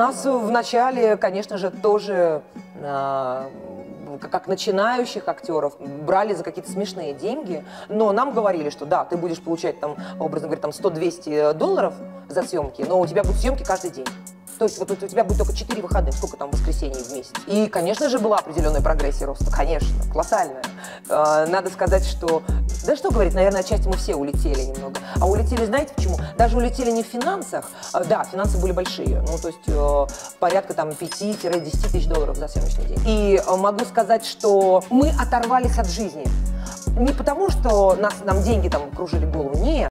Нас в начале, конечно же, тоже а, как начинающих актеров брали за какие-то смешные деньги, но нам говорили, что да, ты будешь получать там, образно говоря, там 100-200 долларов за съемки, но у тебя будут съемки каждый день. То есть вот у тебя будет только 4 выходных, сколько там воскресений в месяц. И, конечно же, была определенная прогрессия роста, конечно, колоссальная. Э, надо сказать, что, да что говорить, наверное, отчасти мы все улетели немного. А улетели, знаете почему? Даже улетели не в финансах, э, да, финансы были большие, ну то есть э, порядка там 5-10 тысяч долларов за съемочный день. И могу сказать, что мы оторвались от жизни. Не потому, что нас, нам деньги там кружили голову, нет.